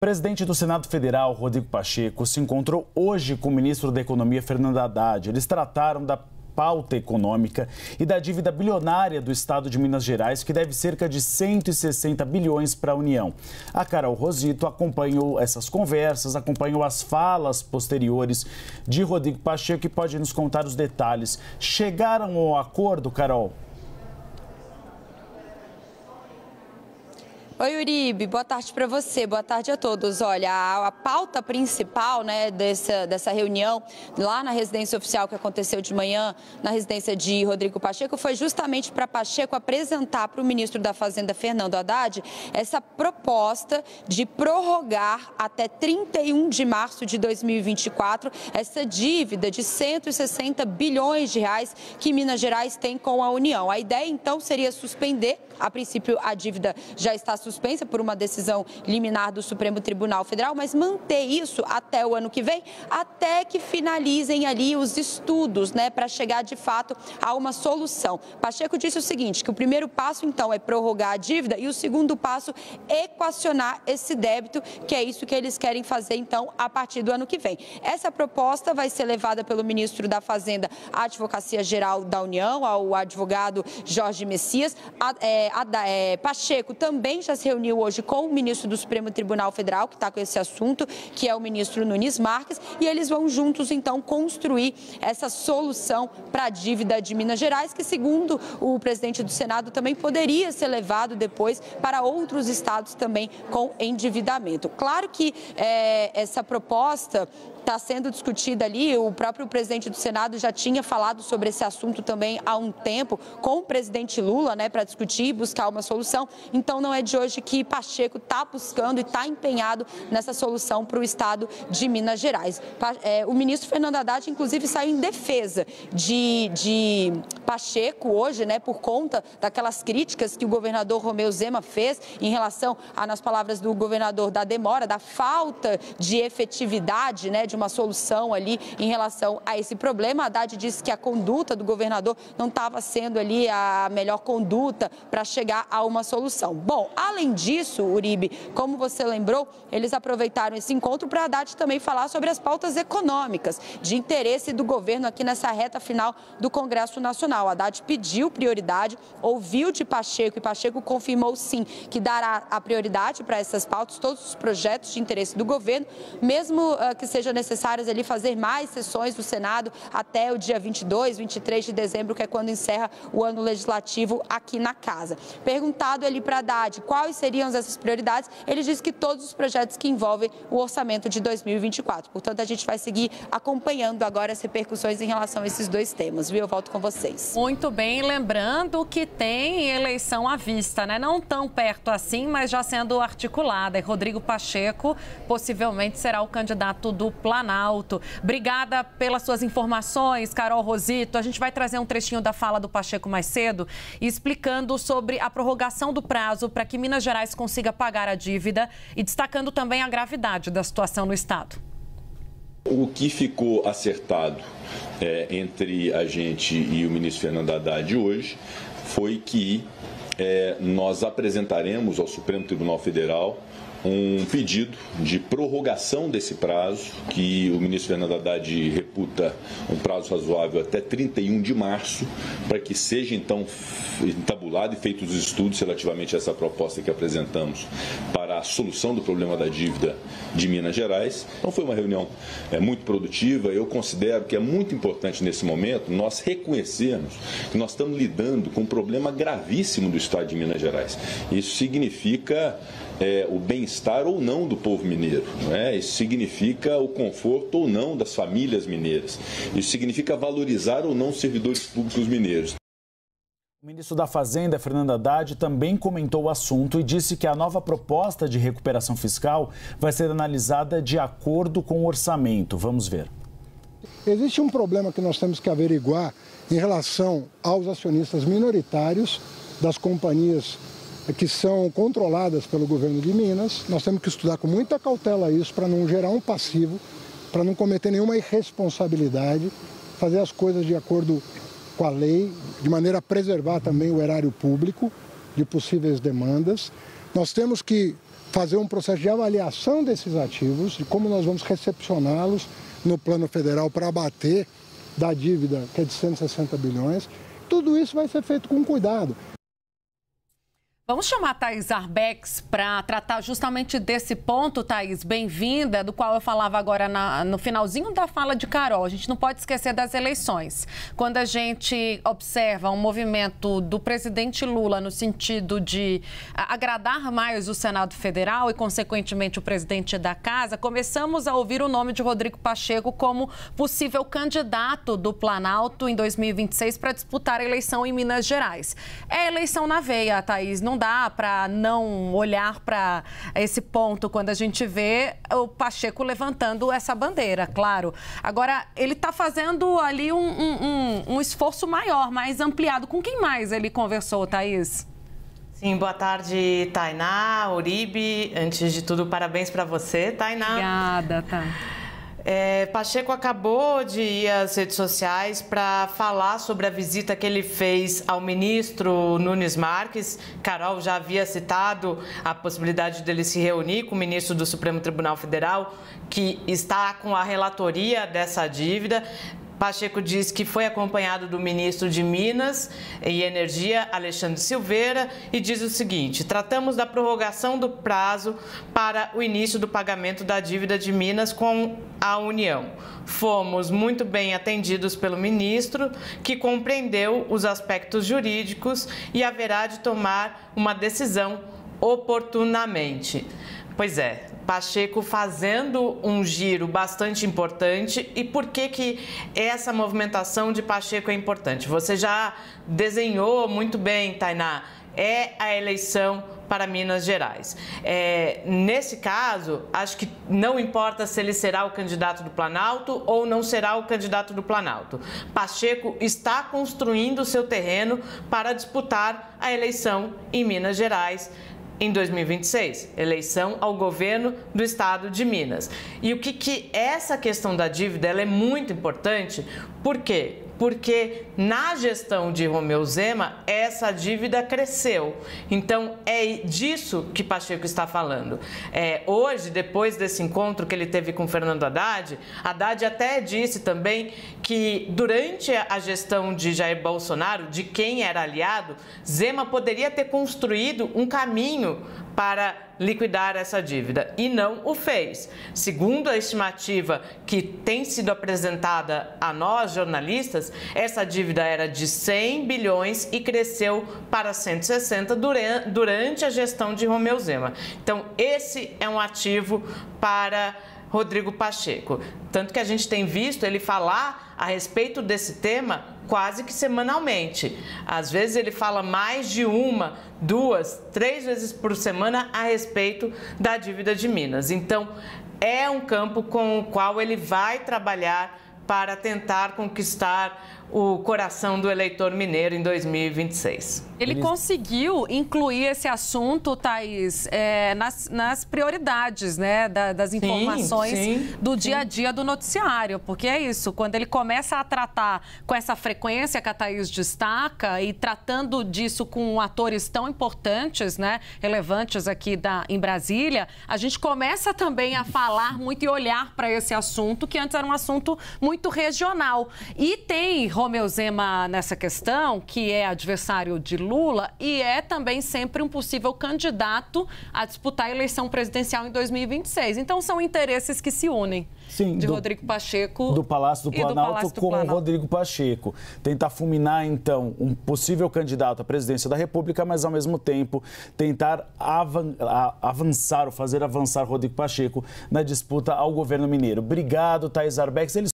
Presidente do Senado Federal, Rodrigo Pacheco, se encontrou hoje com o ministro da Economia, Fernando Haddad. Eles trataram da pauta econômica e da dívida bilionária do estado de Minas Gerais, que deve cerca de 160 bilhões para a União. A Carol Rosito acompanhou essas conversas, acompanhou as falas posteriores de Rodrigo Pacheco e pode nos contar os detalhes. Chegaram ao acordo, Carol? Oi, Uribe, boa tarde para você, boa tarde a todos. Olha, a, a, pauta principal né, dessa, dessa reunião lá na residência oficial que aconteceu de manhã, na residência de Rodrigo Pacheco, foi justamente para Pacheco apresentar para o ministro da Fazenda, Fernando Haddad, essa proposta de prorrogar até 31 de março de 2024 essa dívida de 160 bilhões de reais que Minas Gerais tem com a União. A ideia, então, seria suspender, a princípio, a dívida já está suspensa suspensa por uma decisão liminar do Supremo Tribunal Federal, mas manter isso até o ano que vem, até que finalizem ali os estudos, né, para chegar de fato a uma solução. Pacheco disse o seguinte, que o primeiro passo então é prorrogar a dívida e o segundo passo equacionar esse débito, que é isso que eles querem fazer então a partir do ano que vem. Essa proposta vai ser levada pelo ministro da Fazenda à Advocacia Geral da União, ao advogado Jorge Messias. A, é, a, é, Pacheco também já se reuniu hoje com o ministro do Supremo Tribunal Federal, que está com esse assunto, que é o ministro Nunes Marques, e eles vão juntos, então, construir essa solução para a dívida de Minas Gerais, que, segundo o presidente do Senado, também poderia ser levado depois para outros estados também com endividamento. Claro que é, essa proposta está sendo discutida ali. O próprio presidente do Senado já tinha falado sobre esse assunto também há um tempo com o presidente Lula, né, para discutir e buscar uma solução. Então, não é de hoje que Pacheco está buscando e está empenhado nessa solução para o estado de Minas Gerais. É, o ministro Fernando Haddad, inclusive, saiu em defesa de, de Pacheco hoje, né, por conta daquelas críticas que o governador Romeu Zema fez em relação, a, nas palavras do governador, da demora, da falta de efetividade, né, de uma solução ali em relação a esse problema. Haddad disse que a conduta do governador não estava sendo ali a melhor conduta para chegar a uma solução. Bom, além disso, Uribe, como você lembrou, eles aproveitaram esse encontro para Haddad também falar sobre as pautas econômicas de interesse do governo aqui nessa reta final do Congresso Nacional. Haddad pediu prioridade, ouviu de Pacheco e Pacheco confirmou sim que dará a prioridade para essas pautas, todos os projetos de interesse do governo, mesmo uh, que seja necessário necessárias ali fazer mais sessões do Senado até o dia 22, 23 de dezembro, que é quando encerra o ano legislativo aqui na casa. Perguntado ali para Haddad quais seriam essas prioridades, ele disse que todos os projetos que envolvem o orçamento de 2024. Portanto, a gente vai seguir acompanhando agora as repercussões em relação a esses dois temas. Viu? Eu volto com vocês. Muito bem, lembrando que tem eleição à vista, né? Não tão perto assim, mas já sendo articulada. E Rodrigo Pacheco possivelmente será o candidato do Planalto. Obrigada pelas suas informações, Carol Rosito. A gente vai trazer um trechinho da fala do Pacheco mais cedo, explicando sobre a prorrogação do prazo para que Minas Gerais consiga pagar a dívida e destacando também a gravidade da situação no Estado. O que ficou acertado é, entre a gente e o ministro Fernando Haddad hoje foi que é, nós apresentaremos ao Supremo Tribunal Federal um pedido de prorrogação desse prazo, que o ministro Fernando Haddad reputa um prazo razoável até 31 de março, para que seja então entabulado e feitos os estudos relativamente a essa proposta que apresentamos para a solução do problema da dívida de Minas Gerais. Então foi uma reunião é, muito produtiva. Eu considero que é muito importante nesse momento nós reconhecermos que nós estamos lidando com um problema gravíssimo do Estado de Minas Gerais. Isso significa é, o bem-estar ou não do povo mineiro. Não é? Isso significa o conforto ou não das famílias mineiras. Isso significa valorizar ou não os servidores públicos mineiros. O ministro da Fazenda, Fernando Haddad, também comentou o assunto e disse que a nova proposta de recuperação fiscal vai ser analisada de acordo com o orçamento. Vamos ver. Existe um problema que nós temos que averiguar em relação aos acionistas minoritários das companhias que são controladas pelo governo de Minas. Nós temos que estudar com muita cautela isso para não gerar um passivo, para não cometer nenhuma irresponsabilidade, fazer as coisas de acordo com a lei, de maneira a preservar também o erário público de possíveis demandas. Nós temos que fazer um processo de avaliação desses ativos, de como nós vamos recepcioná-los no plano federal para abater da dívida, que é de 160 bilhões. Tudo isso vai ser feito com cuidado. Vamos chamar a Thais Arbex para tratar justamente desse ponto, Thais, bem-vinda, do qual eu falava agora na, no finalzinho da fala de Carol. A gente não pode esquecer das eleições. Quando a gente observa um movimento do presidente Lula no sentido de agradar mais o Senado Federal e, consequentemente, o presidente da Casa, começamos a ouvir o nome de Rodrigo Pacheco como possível candidato do Planalto em 2026 para disputar a eleição em Minas Gerais. É eleição na veia, Thaís. Não dá para não olhar para esse ponto quando a gente vê o Pacheco levantando essa bandeira, claro. Agora, ele está fazendo ali um, um, um, esforço maior, mais ampliado. Com quem mais ele conversou, Thaís? Sim, boa tarde, Tainá, Uribe. Antes de tudo, parabéns para você, Tainá. Obrigada, tá. É, Pacheco acabou de ir às redes sociais para falar sobre a visita que ele fez ao ministro Nunes Marques. Carol já havia citado a possibilidade dele se reunir com o ministro do Supremo Tribunal Federal, que está com a relatoria dessa dívida. Pacheco diz que foi acompanhado do ministro de Minas e Energia, Alexandre Silveira, e diz o seguinte: tratamos da prorrogação do prazo para o início do pagamento da dívida de Minas com a União. Fomos muito bem atendidos pelo ministro, que compreendeu os aspectos jurídicos e haverá de tomar uma decisão oportunamente. Pois é, Pacheco fazendo um giro bastante importante. E por que, que essa movimentação de Pacheco é importante? Você já desenhou muito bem, Tainá, é a eleição para Minas Gerais. É, nesse caso, acho que não importa se ele será o candidato do Planalto ou não será o candidato do Planalto. Pacheco está construindo seu terreno para disputar a eleição em Minas Gerais em 2026, eleição ao governo do estado de Minas. E o que, que essa questão da dívida ela é muito importante, por quê? Porque na gestão de Romeu Zema essa dívida cresceu. Então é disso que Pacheco está falando. É, hoje, depois desse encontro que ele teve com Fernando Haddad, Haddad até disse também que durante a gestão de Jair Bolsonaro, de quem era aliado, Zema poderia ter construído um caminho para liquidar essa dívida e não o fez. Segundo a estimativa que tem sido apresentada a nós jornalistas, essa dívida era de 100 bilhões e cresceu para 160 durante a gestão de Romeu Zema. Então, esse é um ativo para Rodrigo Pacheco. Tanto que a gente tem visto ele falar a respeito desse tema quase que semanalmente. Às vezes ele fala mais de uma, duas, três vezes por semana a respeito da dívida de Minas. Então, é um campo com o qual ele vai trabalhar para tentar conquistar o coração do eleitor mineiro em 2026. Ele conseguiu incluir esse assunto, Thaís, é, nas, nas, prioridades né, da, das informações sim, sim, do sim. dia a dia do noticiário. Porque é isso, quando ele começa a tratar com essa frequência que a Thaís destaca e tratando disso com atores tão importantes, né, relevantes aqui da, em Brasília, a gente começa também a falar muito e olhar para esse assunto, que antes era um assunto muito regional. E tem Romeu Zema nessa questão, que é adversário de Lula e é também sempre um possível candidato a disputar a eleição presidencial em 2026. Então são interesses que se unem. Sim, de do, Rodrigo Pacheco. Do Palácio do Planalto do Palácio do com Planalto. Rodrigo Pacheco. Tentar fulminar, então, um possível candidato à presidência da República, mas, ao mesmo tempo, tentar avançar ou fazer avançar Rodrigo Pacheco na disputa ao governo mineiro. Obrigado, Thais Arbex. Eles